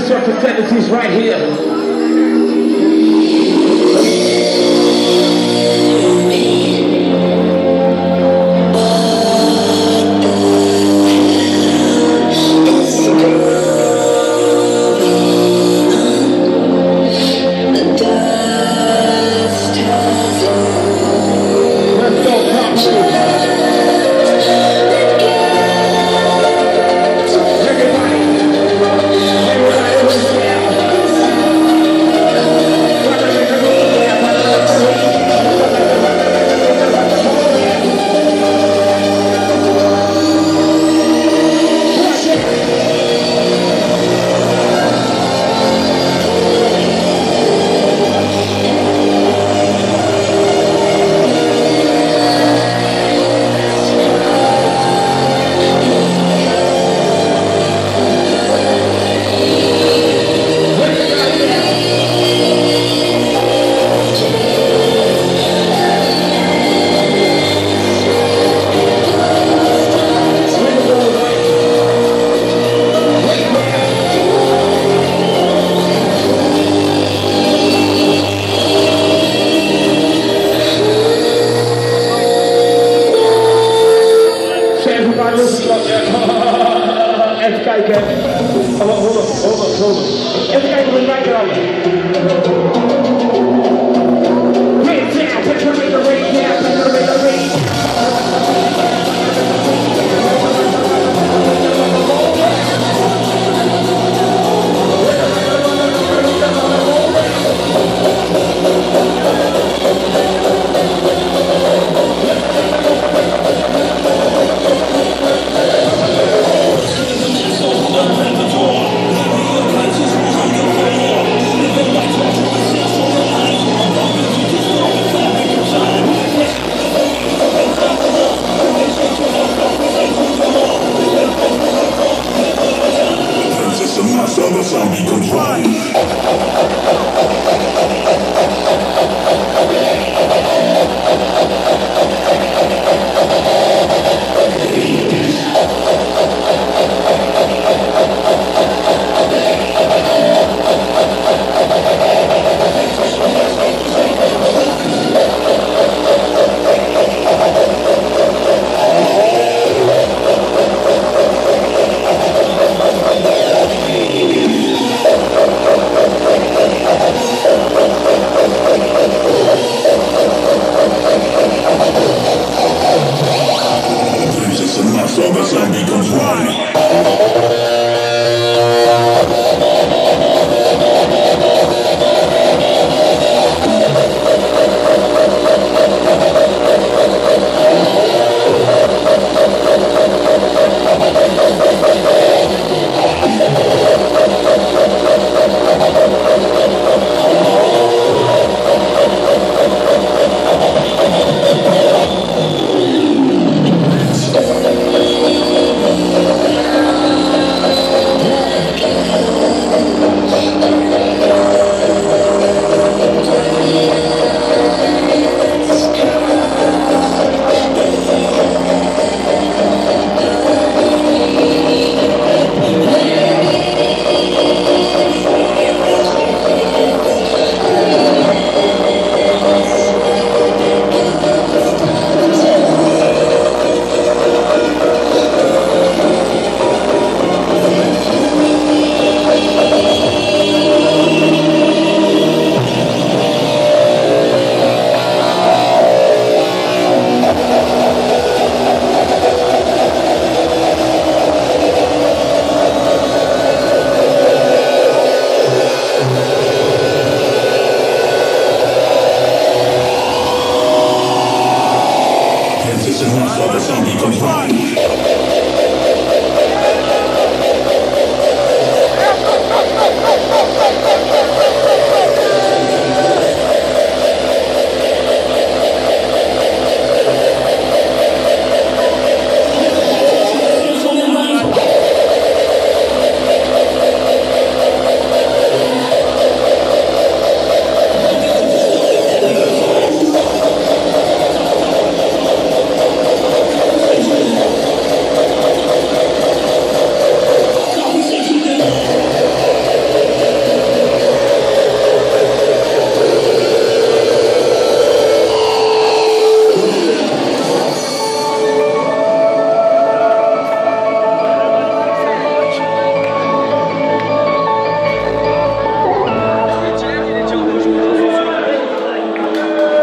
destructive tendencies right here. Let's go, Pop. Everybody listen up. Even kijken. Hold on, hold on, hold on. Even kijken wat wij kunnen Rain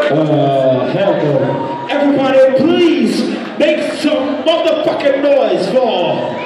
Uh. Everybody, please make some motherfucking noise for